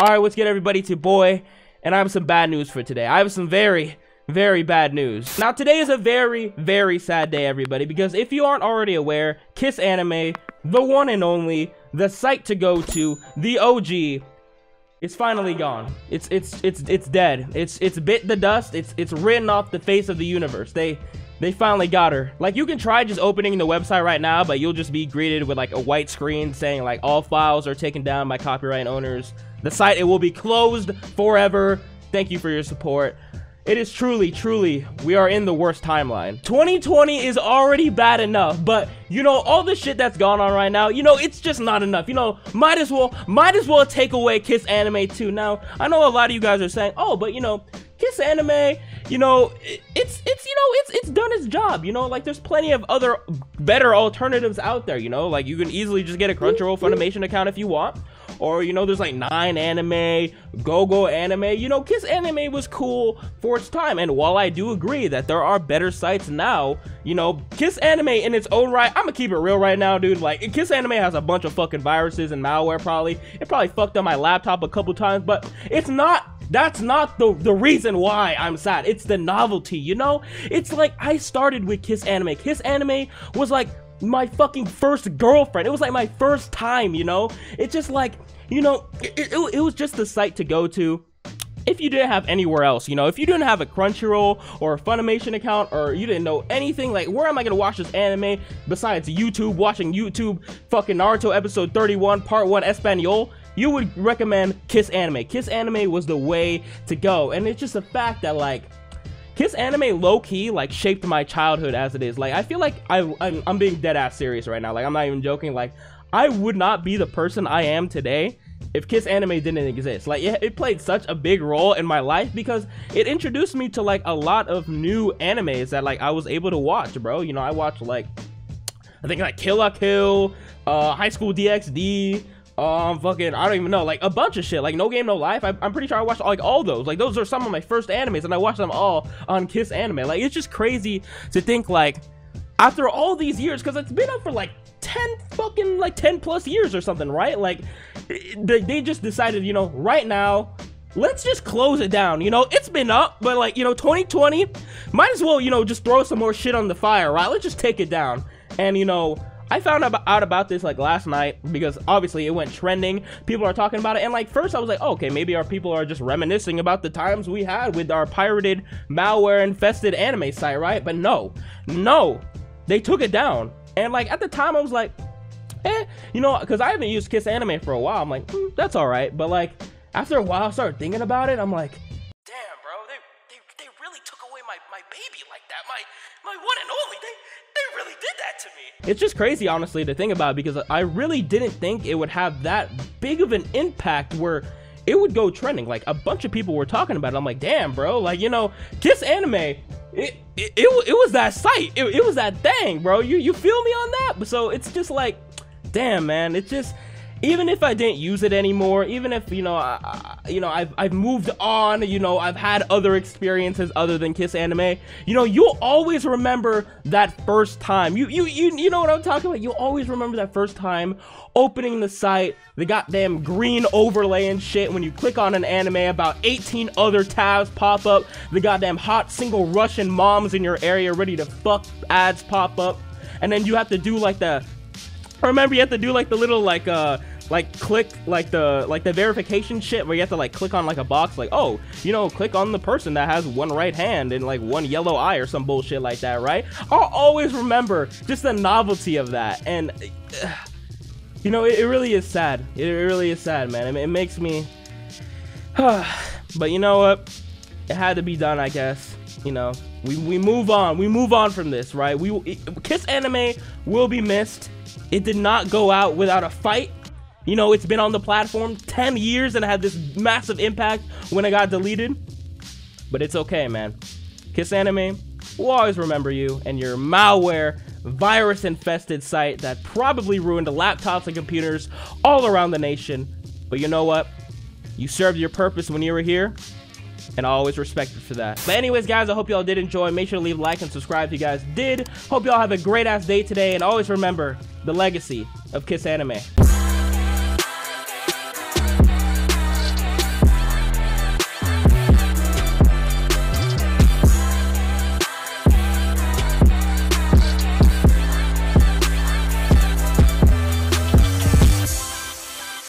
Alright, what's good everybody, your boy, and I have some bad news for today. I have some very, very bad news. Now today is a very, very sad day everybody, because if you aren't already aware, Kiss Anime, the one and only, the site to go to, the OG, is finally gone. It's it's it's it's dead. It's it's bit the dust. It's it's written off the face of the universe. They they finally got her. Like, you can try just opening the website right now, but you'll just be greeted with, like, a white screen saying, like, all files are taken down by copyright owners. The site, it will be closed forever. Thank you for your support. It is truly, truly, we are in the worst timeline. 2020 is already bad enough, but you know, all the shit that's gone on right now, you know, it's just not enough. You know, might as well, might as well take away Kiss Anime too. Now, I know a lot of you guys are saying, oh, but you know, Kiss Anime, you know, it's it's it's it's done its job. You know, like there's plenty of other better alternatives out there. You know, like you can easily just get a Crunchyroll Funimation account if you want. Or, you know, there's like 9 Anime, Go Go Anime. You know, Kiss Anime was cool for its time. And while I do agree that there are better sites now, you know, Kiss Anime in its own right, I'm gonna keep it real right now, dude. Like, Kiss Anime has a bunch of fucking viruses and malware, probably. It probably fucked up my laptop a couple times, but it's not that's not the, the reason why I'm sad. It's the novelty, you know? It's like I started with Kiss Anime. Kiss Anime was like my fucking first girlfriend. It was like my first time, you know? It's just like, you know, it, it, it was just the site to go to if you didn't have anywhere else, you know, if you didn't have a Crunchyroll or a Funimation account or you didn't know anything, like where am I gonna watch this anime besides YouTube, watching YouTube fucking Naruto episode 31, part 1 Espanol? You would recommend Kiss Anime. Kiss Anime was the way to go. And it's just a fact that like Kiss Anime low-key like shaped my childhood as it is. Like I feel like I I'm, I'm being dead ass serious right now. Like I'm not even joking. Like I would not be the person I am today if Kiss Anime didn't exist. Like it, it, played such a big role in my life because it introduced me to like a lot of new animes that like I was able to watch, bro. You know, I watched like I think like Kill la Kill, uh, High School DxD, um fucking i don't even know like a bunch of shit like no game no life I, am pretty sure i watched like all those. Like those are some of my first animes and i watched them all on kiss anime. Like it's just crazy to think like after all these years because it's been up for like 10 fucking like 10 plus years or something right? Like they, they just decided you know right now let's just close it down you know? It's been up but like you know 2020 might as well you know just throw some more shit on the fire right? Let's just take it down. And you know I found out about this like last night because obviously it went trending. People are talking about it, and like first I was like, oh, okay, maybe our people are just reminiscing about the times we had with our pirated, malware-infested anime site, right? But no, no, they took it down. And like at the time, I was like, eh, you know, because I haven't used Kiss Anime for a while. I'm like, mm, that's all right. But like after a while, I started thinking about it. I'm like, my my one and only. They they really did that to me. It's just crazy, honestly, to think about because I really didn't think it would have that big of an impact where it would go trending. Like a bunch of people were talking about it. I'm like, damn, bro. Like you know, Kiss Anime. It it, it, was that site. It, it was that thing, bro. You you feel me on that? So it's just like, damn, man. It's just even if I didn't use it anymore, even if you know, I, you know, I've I've moved on, you know, I've had other experiences other than Kiss Anime, you know, you'll always remember that first time. You you you you know what I'm talking about? You'll always remember that first time opening the site, the goddamn green overlay and shit. When you click on an anime, about 18 other tabs pop up. The goddamn hot single Russian moms in your area ready to fuck ads pop up, and then you have to do like the remember you have to do like the little like uh like click like the like the verification shit where you have to like click on like a box like oh you know click on the person that has one right hand and like one yellow eye or some bullshit like that right? I'll always remember just the novelty of that. And you know it, it, really is sad. It really is sad man. It, it makes me but you know what? It had to be done i guess. You know we, we move on. We move on from this right? We kiss anime will be missed. It did not go out without a fight you know, it's been on the platform 10 years and had this massive impact when it got deleted. But it's okay, man. Kiss Anime will always remember you and your malware, virus-infested site that probably ruined laptops and computers all around the nation. But you know what? You served your purpose when you were here, and I always respect you for that. But anyways, guys, I hope y'all did enjoy. Make sure to leave a like and subscribe if you guys did. Hope y'all have a great-ass day today, and always remember the legacy of Kiss Anime.